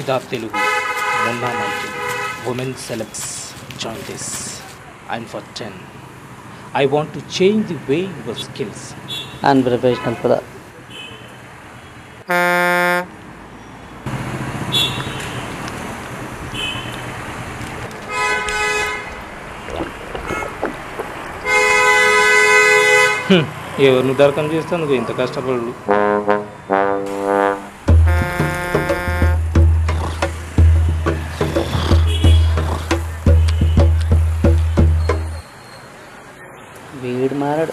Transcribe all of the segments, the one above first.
సీదా తెలుగు మొన్నా మైకి women celebs join this and for ten I want to change the way your skills and professional కూడా ఎవరిని దరకం చేస్తాను ఇంత కష్టపడు వీడు మారాడు.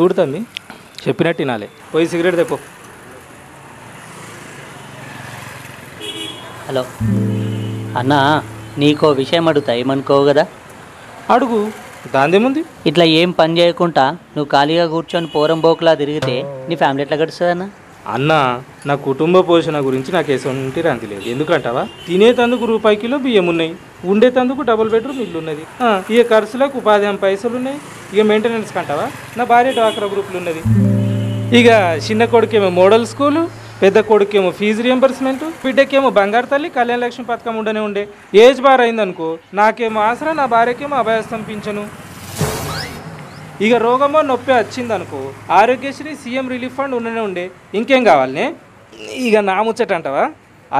చూడు తమ్మి చెప్పినట్టు వినాలి పోయి సిగరెట్ తెప్పో. హలో. అన్నా నీకో విషయం అడుగుతా ఏమనుకోవు కదా? అడుగు. దాందేముంది? ఇట్లా ఏం పని చేయకుండా నువ్వు ఖాళీగా కూర్చొని పోరం బోకులా తిరిగితే నీ ఫ్యామిలీ ఎట్లా గడుస్తుంది అన్న? నా కుటుంబ పోషణ గురించి నాకు ఎటువంటి రాంతి లేదు. ఎందుకంటావా? తినేతందుకు రూపాయి కిలో బియ్యం ఉన్నాయి ఉండేతందుకు డబుల్ బెడ్రూమ్ ఇల్లు ఉన్నది ఇక ఖర్చులకు ఉపాధి పైసలు ఉన్నాయి ఇక మెయింటెనెన్స్ కంటావా? నా భార్య డ్వాక్రా గ్రూపులు ఉన్నది ఇక చిన్న కొడుకేమో మోడల్ స్కూలు పెద్ద కొడుకేమో ఫీజు రియంబర్స్మెంట్ బిడ్డకేమో బంగారు తల్లి కళ్యాణ లక్ష్మి పథకం ఉండనే ఉండే. ఏజ్ బార్ అయిందనుకో నాకేమో ఆసరా నా భార్యకేమో అభయస్థం పింఛను. ఇక రోగమో నొప్పి వచ్చిందనుకో ఆరోగ్యశ్రీ సీఎం రిలీఫ్ ఫండ్ ఉండనే ఉండే. ఇంకేం కావాలనే? ఇక నా ముచ్చట అంటావా?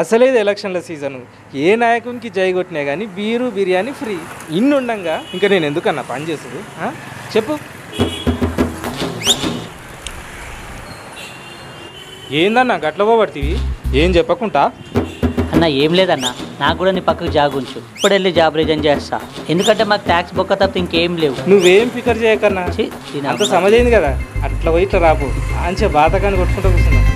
అసలేదు ఎలక్షన్ల సీజను. ఏ నాయకునికి జై కొట్టినా కానీ బీరు బిర్యానీ ఫ్రీ. ఇన్నుండగా ఇంకా నేను ఎందుకన్నా పని చేసుడు చెప్పు. ఏందన్నా గట్ల పోబడుతుంది ఏం చెప్పకుంటా? అన్న ఏం లేదన్న. నాకు కూడా నీ పక్కకు జాగ్ ఉంచు. ఇప్పుడు వెళ్ళి జాబ్ రిజైన్ చేస్తా. ఎందుకంటే మాకు ట్యాక్స్ బొక్క తప్ప ఇంకేం లేవు. నువ్వేం ఫికర్ చేయకన్నా? అంత. సమజైంది కదా. అట్లా పోయి ఇట్లా రాపు. అంచే బాతకాన్ని కొట్టుకుంటూ కూర్చున్నాం.